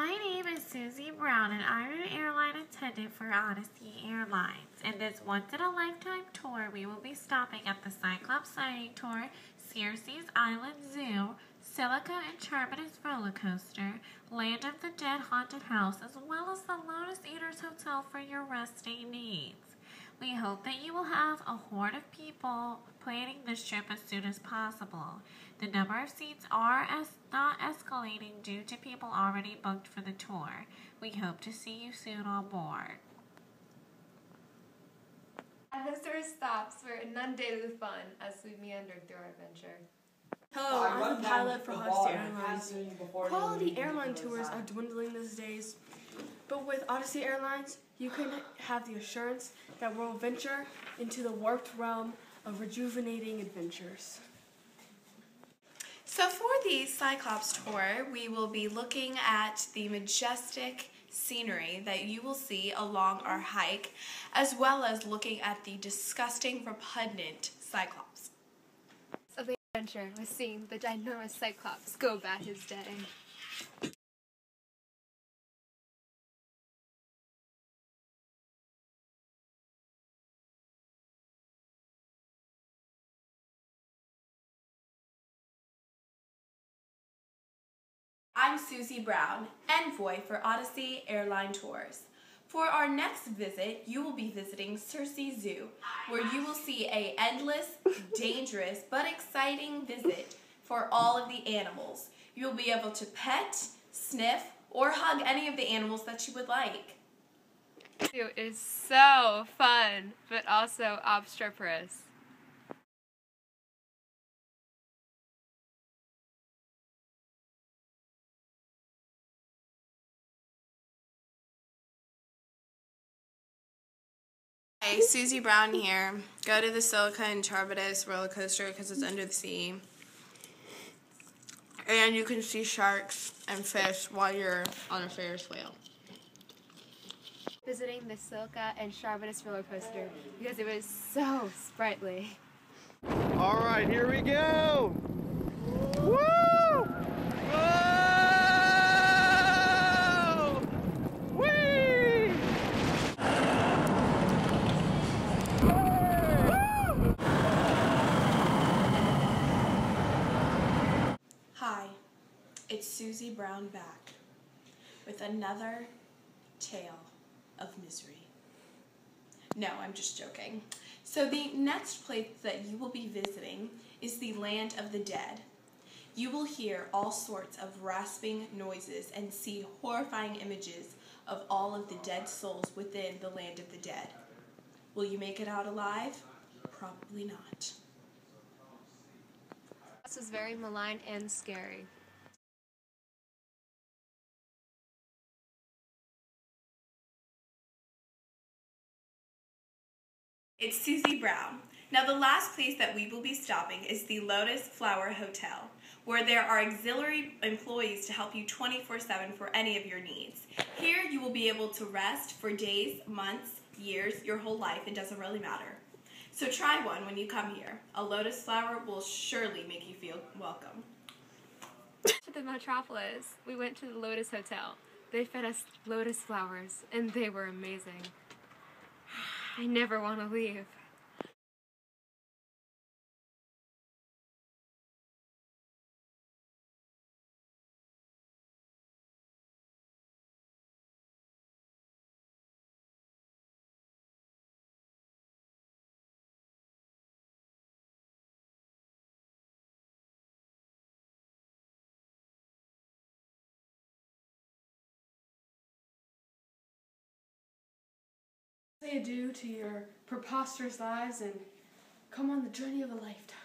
My name is Susie Brown, and I'm an airline attendant for Odyssey Airlines. In this once in a lifetime tour, we will be stopping at the Cyclops Sighting Tour, Circe's Island Zoo, Scylla and Charybdis roller coaster, Land of the Dead Haunted House, as well as the Lotus Eaters Hotel for your resting needs. We hope that you will have a horde of people planning this trip as soon as possible. The number of seats are as not escalating due to people already booked for the tour. We hope to see you soon on board. Atmosphere stops. We're inundated with fun as we meander through our adventure. Hello, I I'm the pilot the for bar Odyssey Airlines. pass it before Quality airline tours are dwindling these days, but with Odyssey Airlines, you can have the assurance that we'll venture into the warped realm of rejuvenating adventures. So for the Cyclops tour, we will be looking at the majestic scenery that you will see along our hike, as well as looking at the disgusting, repugnant Cyclops. Of the adventure was seeing the ginormous Cyclops go about his day. I'm Susie Brown, envoy for Odyssey Airline Tours. For our next visit, you will be visiting Circe Zoo, where you will see a endless, dangerous, but exciting visit for all of the animals. You'll be able to pet, sniff, or hug any of the animals that you would like. It is so fun, but also obstreperous. Hey, Susie Brown here. Go to the Scylla and Charybdis roller coaster because it's under the sea. And you can see sharks and fish while you're on a Ferris wheel. Visiting the Scylla and Charybdis roller coaster because it was so sprightly. All right, here we go. Woo! It's Susie Brown back with another tale of misery. No, I'm just joking. So, the next place that you will be visiting is the Land of the Dead. You will hear all sorts of rasping noises and see horrifying images of all of the dead souls within the Land of the Dead. Will you make it out alive? Probably not. This was very malign and scary. It's Susie Brown. Now, the last place that we will be stopping is the Lotus Flower Hotel, where there are auxiliary employees to help you 24 7 for any of your needs. Here, you will be able to rest for days, months, years, your whole life. It doesn't really matter. So, try one when you come here. A lotus flower will surely make you feel welcome. To the metropolis, we went to the Lotus Hotel. They fed us lotus flowers, and they were amazing. I never want to leave. Say adieu to your preposterous lives and come on the journey of a lifetime.